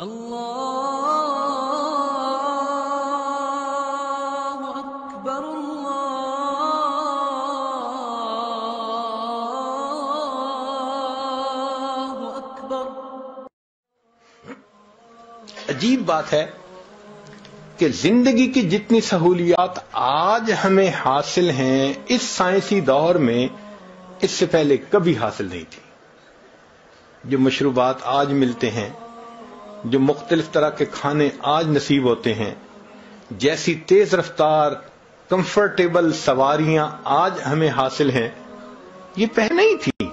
عجیب بات ہے کہ زندگی کی جتنی سہولیات آج ہمیں حاصل ہیں اس سائنسی دور میں اس سے پہلے کبھی حاصل نہیں تھی۔ جو مشروبات آج ملتے ہیں جو مختلف طرح کے کھانے آج نصیب ہوتے ہیں، جیسی تیز رفتار، کمفرٹیبل سواریاں آج ہمیں حاصل ہیں۔ یہ پہلے ہی تھی۔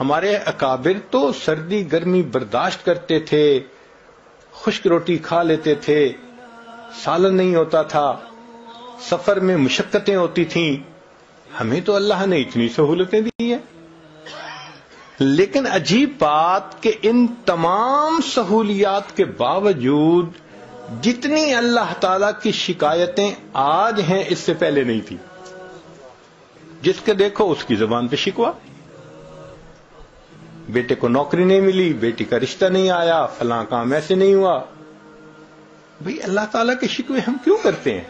ہمارے اکابر تو سردی گرمی برداشت کرتے تھے، خشک روٹی کھا لیتے تھے۔ سالن نہیں ہوتا تھا۔ سفر میں مشقتیں ہوتی تھیں۔ ہمیں تو اللہ نے اتنی سہولتیں دی ہیں۔ لیکن عجیب بات کہ ان تمام سہولیات کے باوجود جتنی اللہ تعالی کی شکایتیں آج ہیں، اس سے پہلے نہیں تھی۔ جس کے دیکھو، اس کی زبان پہ شکوا بیٹے کو نوکری نہیں ملی، بیٹی کا رشتہ نہیں آیا، فلاں کام ایسے نہیں ہوا۔ بھئی، اللہ تعالیٰ کے شکوے ہم کیوں کرتے ہیں؟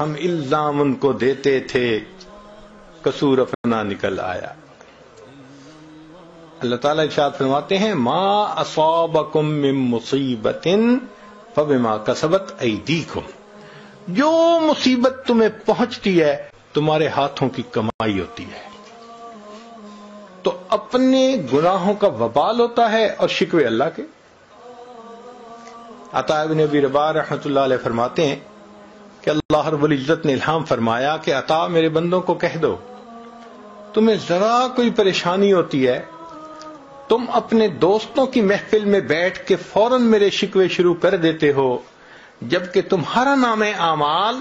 ہم الزام ان کو دیتے تھے۔ قصور اپنا نکل آیا۔ اللہ تعالیٰ ارشاد فرماتے ہیں، ما اصابکم من مصیبت فبما کسبت ایدیکم جو مصیبت تمہیں پہنچتی ہے، تمہارے ہاتھوں کی کمائی ہوتی ہے۔ تو اپنے گناہوں کا وبال ہوتا ہے اور شکوے اللہ کے۔ عطا ابن ابی ربا رحمۃ اللہ علیہ فرماتے ہیں کہ اللہ رب العزت نے الہام فرمایا کہ عطا میرے بندوں کو کہہ دو۔ تمہیں ذرا کوئی پریشانی ہوتی ہے، تم اپنے دوستوں کی محفل میں بیٹھ کے فوراً میرے شکوے شروع کر دیتے ہو، جبکہ تمہارا نام اعمال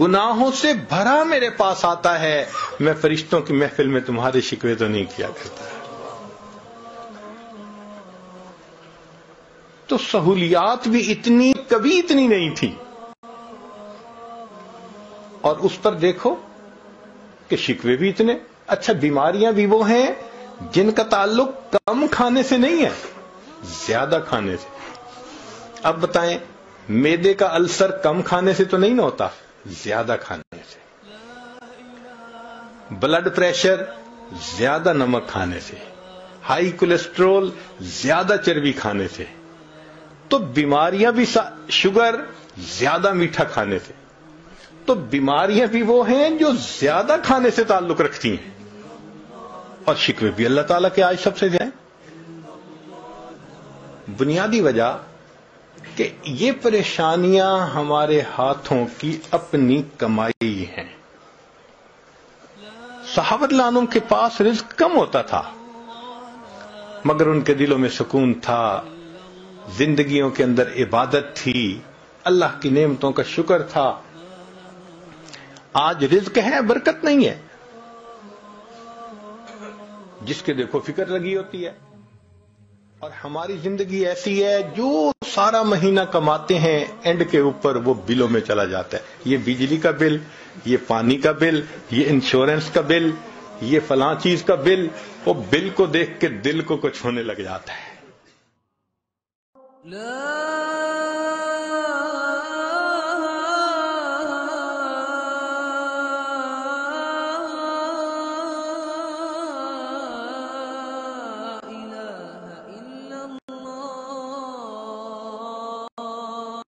گناہوں سے بھرا میرے پاس آتا ہے۔ میں فرشتوں کی محفل میں تمہارے شکوے تو نہیں کیا کرتا۔ تو سہولیات بھی اتنی، کبھی اتنی نہیں تھی۔ اور اس پر دیکھو کہ شکوے بھی اتنے۔ اچھا بیماریاں بھی وہ ہیں جن کا تعلق کم کھانے سے نہیں ہے، زیادہ کھانے سے۔ اب بتائیں، میدے کا السر کم کھانے سے تو نہیں نہ ہوتا، زیادہ کھانے سے۔ بلڈ پریشر زیادہ نمک کھانے سے، ہائی کولیسٹرول زیادہ چربی کھانے سے۔ تو بیماریاں بھی شوگر زیادہ میٹھا کھانے سے۔ تو بیماریاں بھی وہ ہیں جو زیادہ کھانے سے تعلق رکھتی ہیں۔ اور شکوے بھی اللہ تعالیٰ کے آج سب سے جائیں بنیادی وجہ کہ یہ پریشانیاں ہمارے ہاتھوں کی اپنی کمائی ہیں۔ صحابت لانوں کے پاس رزق کم ہوتا تھا، مگر ان کے دلوں میں سکون تھا۔ زندگیوں کے اندر عبادت تھی، اللہ کی نعمتوں کا شکر تھا۔ آج رزق ہے، برکت نہیں ہے۔ جس کے دیکھو فکر لگی ہوتی ہے۔ اور ہماری زندگی ایسی ہے، جو سارا مہینہ کماتے ہیں، اینڈ کے اوپر وہ بلوں میں چلا جاتا ہے۔ یہ بجلی کا بل، یہ پانی کا بل، یہ انشورنس کا بل، یہ فلاں چیز کا بل، وہ بل کو دیکھ کے دل کو کچھ ہونے لگ جاتا ہے۔ لا